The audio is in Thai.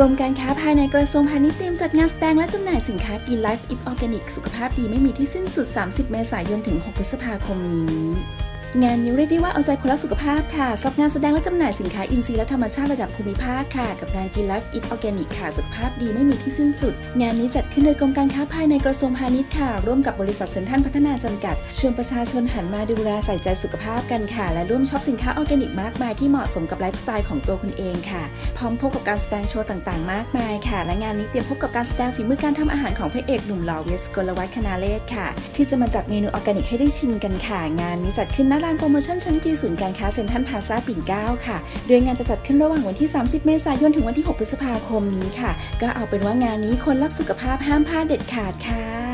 รมการค้าภายในกระทรวงพาณิชย์เตรียมจัดงานแสดงและจำหน่ายสินค้า Green Life Eat Organic สุขภาพดีไม่มีที่สิ้นสุด 30 เมษายนถึง 6 พฤษภาคมนี้ งานนี้เรียกได้ว่าเอาใจคนรักสุขภาพค่ะสำหรับงานแสดงและจำหน่ายสินค้าอินทรีย์และธรรมชาติระดับภูมิภาคค่ะ กับงาน Green Life Eat Organic ค่ะ สุขภาพดีไม่มีที่สิ้นสุด งานนี้จัดขึ้นโดยกรมการค้าภายในกระทรวงพาณิชย์ค่ะ ร่วมกับบริษัทเซ็นทรัลพัฒนาจำกัด ชวนประชาชนหันมาดูแลใส่ใจสุขภาพกันค่ะ และร่วมช็อปสินค้าออร์แกนิกมากมายที่เหมาะสมกับไลฟ์สไตล์ของตัวคุณเองค่ะ พร้อมพบกับการแสดงโชว์ต่างๆ มากมายค่ะ และงานนี้เตรียมพบกับการแสดงฝีมือการทำอาหารของพระเอกหนุ่มหล่อเวสกลวัฒน์คณาเลศค่ะ ที่จะมาจัดเมนูออร์แกนิกให้ได้ชิมกันค่ะ งานนี้จัดขึ้นณลานโปรโมชั่นชั้นจีศูนย์การค้าเซ็นทรัลพาซาปิ่นเกล้าค่ะ โดยงานจะจัดขึ้นระหว่างวันที่ 30 เมษายนถึงวันที่ 6 พฤษภาคมนี้ค่ะ ก็เอาเป็นว่างานนี้คนรักสุขภาพห้ามพลาดเด็ดขาดค่ะ